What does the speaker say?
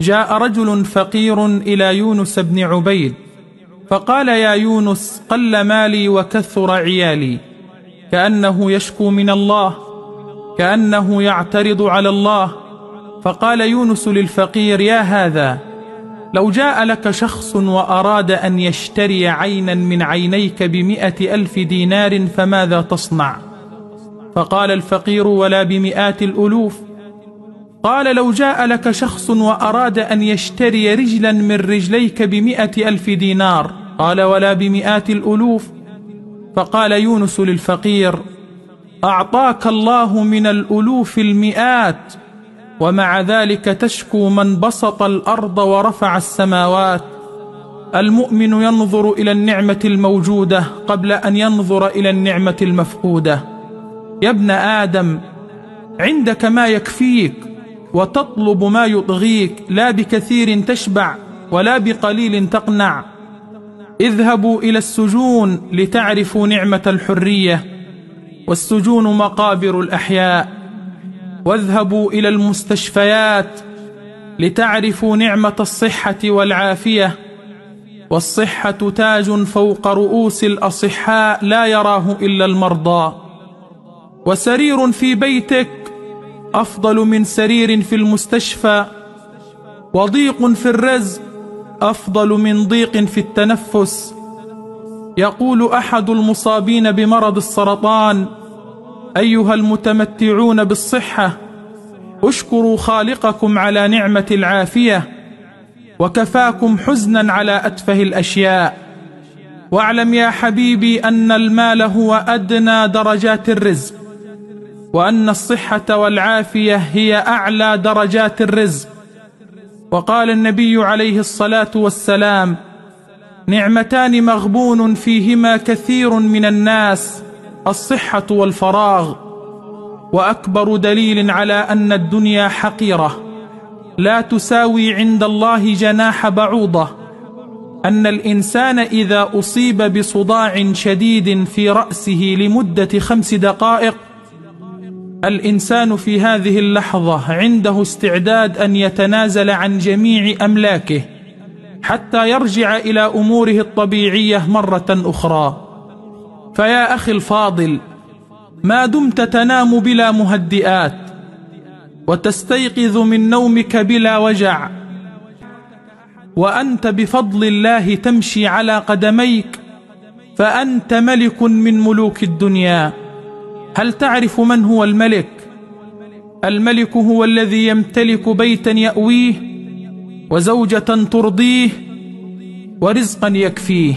جاء رجل فقير إلى يونس بن عبيد فقال يا يونس قل مالي وكثر عيالي كأنه يشكو من الله كأنه يعترض على الله. فقال يونس للفقير يا هذا لو جاء لك شخص وأراد أن يشتري عينا من عينيك بمئة ألف دينار فماذا تصنع؟ فقال الفقير ولا بمئات الألوف قال لو جاء لك شخص وأراد أن يشتري رجلا من رجليك بمئة ألف دينار قال ولا بمئات الألوف. فقال يونس للفقير أعطاك الله من الألوف المئات ومع ذلك تشكو من بسط الأرض ورفع السماوات. المؤمن ينظر إلى النعمة الموجودة قبل أن ينظر إلى النعمة المفقودة. يا ابن آدم عندك ما يكفيك. وتطلب ما يطغيك لا بكثير تشبع ولا بقليل تقنع. اذهبوا إلى السجون لتعرفوا نعمة الحرية. والسجون مقابر الأحياء. واذهبوا إلى المستشفيات لتعرفوا نعمة الصحة والعافية. والصحة تاج فوق رؤوس الأصحاء لا يراه إلا المرضى. وسرير في بيتك أفضل من سرير في المستشفى وضيق في الرزق أفضل من ضيق في التنفس. يقول أحد المصابين بمرض السرطان أيها المتمتعون بالصحة اشكروا خالقكم على نعمة العافية وكفاكم حزنا على أتفه الأشياء. واعلم يا حبيبي أن المال هو أدنى درجات الرزق. وأن الصحة والعافية هي أعلى درجات الرزق. وقال النبي عليه الصلاة والسلام نعمتان مغبون فيهما كثير من الناس الصحة والفراغ. وأكبر دليل على أن الدنيا حقيرة. لا تساوي عند الله جناح بعوضة. أن الإنسان إذا أصيب بصداع شديد في رأسه لمدة خمس دقائق الإنسان في هذه اللحظة عنده استعداد أن يتنازل عن جميع أملاكه حتى يرجع إلى أموره الطبيعية مرة أخرى. فيا أخي الفاضل ما دمت تنام بلا مهدئات وتستيقظ من نومك بلا وجع وأنت بفضل الله تمشي على قدميك فأنت ملك من ملوك الدنيا. هل تعرف من هو الملك؟ الملك هو الذي يمتلك بيتا يأويه وزوجة ترضيه ورزقا يكفيه.